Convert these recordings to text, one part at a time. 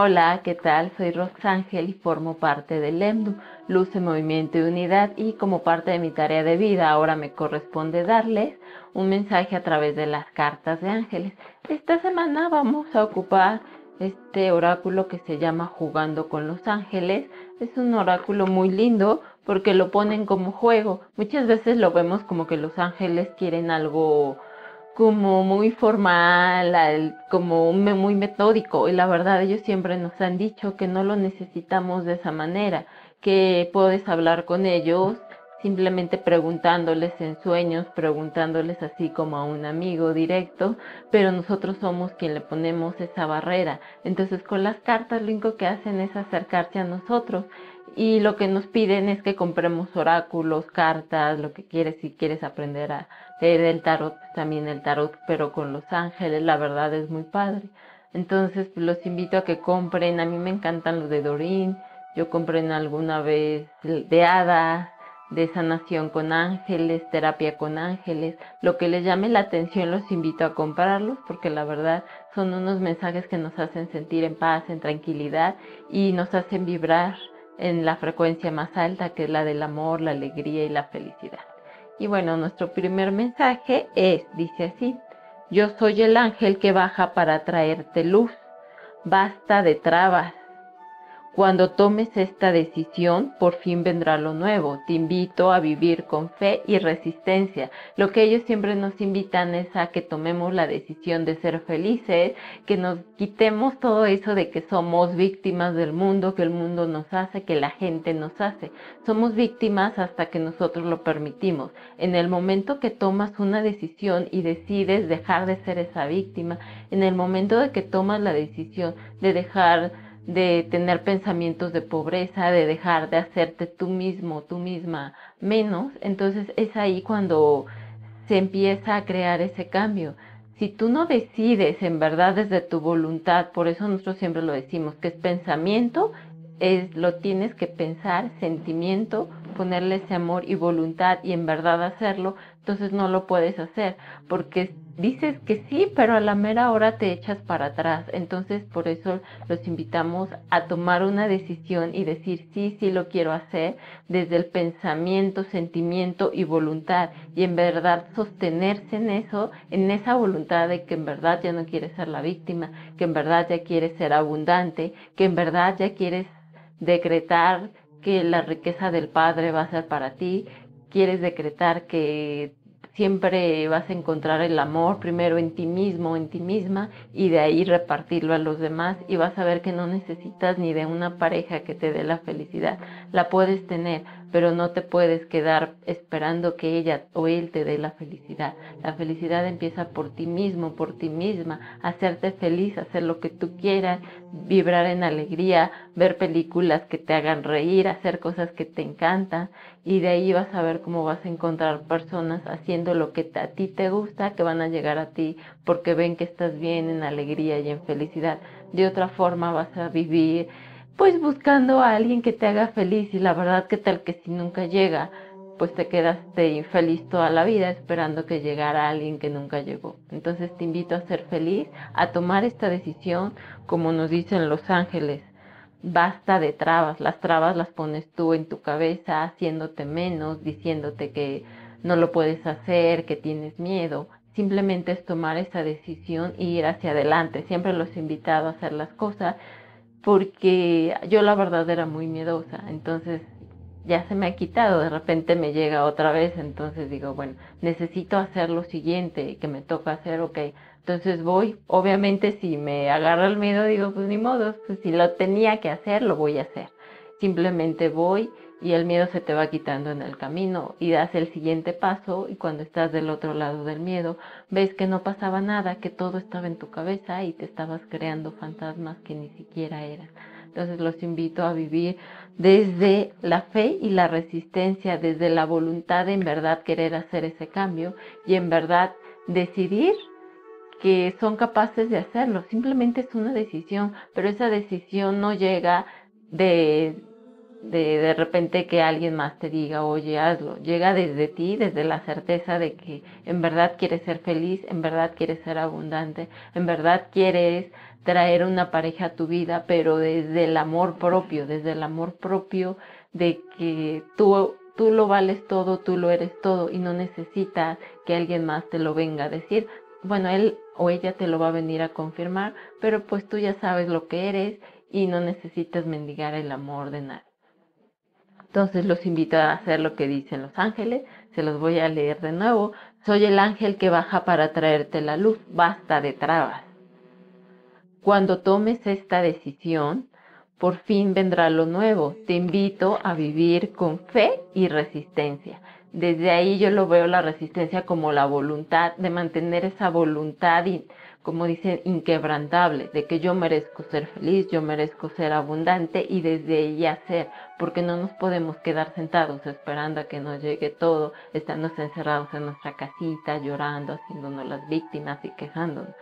Hola, ¿qué tal? Soy Roxángel y formo parte del EMDU, Luz en Movimiento y Unidad, y como parte de mi tarea de vida ahora me corresponde darles un mensaje a través de las cartas de ángeles. Esta semana vamos a ocupar este oráculo que se llama Jugando con los Ángeles. Es un oráculo muy lindo porque lo ponen como juego. Muchas veces lo vemos como que los ángeles quieren algo como muy formal, como muy metódico. Y la verdad, ellos siempre nos han dicho que no lo necesitamos de esa manera, que puedes hablar con ellos simplemente preguntándoles en sueños, preguntándoles así como a un amigo directo, pero nosotros somos quien le ponemos esa barrera. Entonces con las cartas lo único que hacen es acercarse a nosotros y lo que nos piden es que compremos oráculos, cartas, lo que quieres, si quieres aprender a leer el tarot, pues también el tarot, pero con los ángeles, la verdad es muy padre. Entonces pues, los invito a que compren, a mí me encantan los de Dorín, yo compré alguna vez de hadas, de sanación con ángeles, terapia con ángeles, lo que les llame la atención los invito a comprarlos porque la verdad son unos mensajes que nos hacen sentir en paz, en tranquilidad y nos hacen vibrar en la frecuencia más alta que es la del amor, la alegría y la felicidad. Y bueno, nuestro primer mensaje es, dice así, yo soy el ángel que baja para traerte luz, basta de trabas, cuando tomes esta decisión, por fin vendrá lo nuevo. Te invito a vivir con fe y resistencia. Lo que ellos siempre nos invitan es a que tomemos la decisión de ser felices, que nos quitemos todo eso de que somos víctimas del mundo, que el mundo nos hace, que la gente nos hace. Somos víctimas hasta que nosotros lo permitimos. En el momento que tomas una decisión y decides dejar de ser esa víctima, en el momento de que tomas la decisión de dejar de tener pensamientos de pobreza, de dejar de hacerte tú mismo, tú misma menos, entonces es ahí cuando se empieza a crear ese cambio. Si tú no decides en verdad desde tu voluntad, por eso nosotros siempre lo decimos, que es pensamiento, es lo tienes que pensar, sentimiento, ponerle ese amor y voluntad y en verdad hacerlo, entonces no lo puedes hacer, porque dices que sí, pero a la mera hora te echas para atrás. Entonces, por eso los invitamos a tomar una decisión y decir, sí, sí lo quiero hacer desde el pensamiento, sentimiento y voluntad. Y en verdad sostenerse en eso, en esa voluntad de que en verdad ya no quieres ser la víctima, que en verdad ya quieres ser abundante, que en verdad ya quieres decretar que la riqueza del Padre va a ser para ti, quieres decretar que siempre vas a encontrar el amor primero en ti mismo, en ti misma, y de ahí repartirlo a los demás y vas a ver que no necesitas ni de una pareja que te dé la felicidad. La puedes tener, pero no te puedes quedar esperando que ella o él te dé la felicidad. La felicidad empieza por ti mismo, por ti misma, hacerte feliz, hacer lo que tú quieras, vibrar en alegría, ver películas que te hagan reír, hacer cosas que te encantan y de ahí vas a ver cómo vas a encontrar personas haciendo lo que a ti te gusta, que van a llegar a ti porque ven que estás bien en alegría y en felicidad. De otra forma vas a vivir pues buscando a alguien que te haga feliz y la verdad que tal que si nunca llega, pues te quedaste infeliz toda la vida esperando que llegara alguien que nunca llegó. Entonces te invito a ser feliz, a tomar esta decisión, como nos dicen los ángeles. Basta de trabas, las trabas las pones tú en tu cabeza, haciéndote menos, diciéndote que no lo puedes hacer, que tienes miedo. Simplemente es tomar esa decisión y ir hacia adelante. Siempre los he invitado a hacer las cosas porque yo la verdad era muy miedosa, entonces ya se me ha quitado, de repente me llega otra vez, entonces digo, bueno, necesito hacer lo siguiente que me toca hacer, ok, entonces voy, obviamente si me agarra el miedo digo, pues ni modo, pues si lo tenía que hacer, lo voy a hacer, simplemente voy y el miedo se te va quitando en el camino y das el siguiente paso y cuando estás del otro lado del miedo ves que no pasaba nada, que todo estaba en tu cabeza y te estabas creando fantasmas que ni siquiera eran. Entonces los invito a vivir desde la fe y la resistencia, desde la voluntad de en verdad querer hacer ese cambio y en verdad decidir que son capaces de hacerlo. Simplemente es una decisión, pero esa decisión no llega de de de repente que alguien más te diga, oye, hazlo. Llega desde ti, desde la certeza de que en verdad quieres ser feliz, en verdad quieres ser abundante, en verdad quieres traer una pareja a tu vida, pero desde el amor propio, desde el amor propio de que tú, tú lo vales todo, tú lo eres todo y no necesitas que alguien más te lo venga a decir. Bueno, él o ella te lo va a venir a confirmar, pero pues tú ya sabes lo que eres y no necesitas mendigar el amor de nadie. Entonces los invito a hacer lo que dicen los ángeles, se los voy a leer de nuevo. Soy el ángel que baja para traerte la luz, basta de trabas. Cuando tomes esta decisión, por fin vendrá lo nuevo. Te invito a vivir con fe y resistencia. Desde ahí yo lo veo la resistencia como la voluntad de mantener esa voluntad y como dicen, inquebrantable, de que yo merezco ser feliz, yo merezco ser abundante y desde ella ser, porque no nos podemos quedar sentados esperando a que nos llegue todo, estando encerrados en nuestra casita, llorando, haciéndonos las víctimas y quejándonos.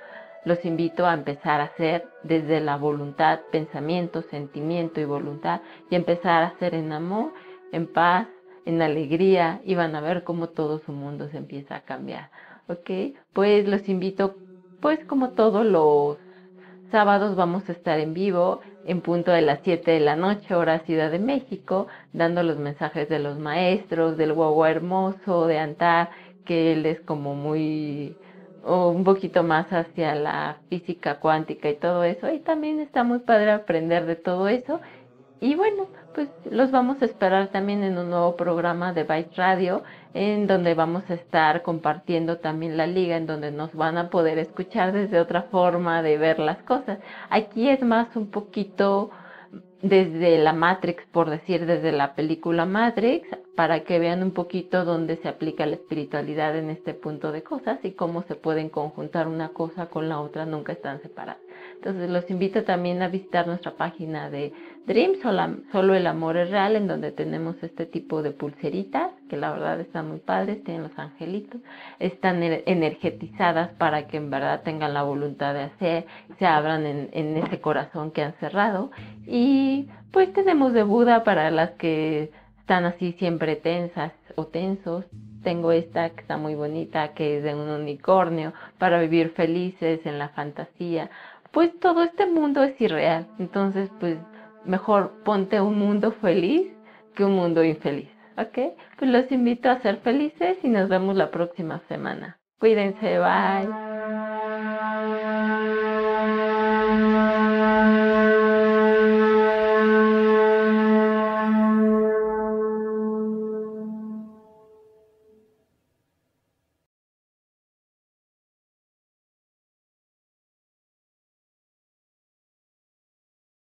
Los invito a empezar a hacer desde la voluntad, pensamiento, sentimiento y voluntad y empezar a hacer en amor, en paz, en alegría y van a ver cómo todo su mundo se empieza a cambiar. ¿Ok? Pues los invito pues como todos los sábados vamos a estar en vivo en punto de las 7 de la noche, hora Ciudad de México, dando los mensajes de los maestros, del guagua hermoso, de Antar, que él es como muy un poquito más hacia la física cuántica y todo eso. Y también está muy padre aprender de todo eso. Y bueno, pues los vamos a esperar también en un nuevo programa de Byte Radio, en donde vamos a estar compartiendo también la liga, en donde nos van a poder escuchar desde otra forma de ver las cosas. Aquí es más un poquito desde la Matrix, por decir, desde la película Matrix, para que vean un poquito dónde se aplica la espiritualidad en este punto de cosas y cómo se pueden conjuntar una cosa con la otra, nunca están separadas. Entonces los invito también a visitar nuestra página de Dreams, solo el amor es real, en donde tenemos este tipo de pulseritas, que la verdad están muy padres, tienen los angelitos, están energetizadas para que en verdad tengan la voluntad de hacer, se abran en, en ese corazón que han cerrado. Y pues tenemos de Buda para las que están así siempre tensas o tensos. Tengo esta que está muy bonita, que es de un unicornio, para vivir felices en la fantasía. Pues todo este mundo es irreal. Entonces, pues mejor ponte un mundo feliz que un mundo infeliz, ¿ok? Pues los invito a ser felices y nos vemos la próxima semana. Cuídense, bye.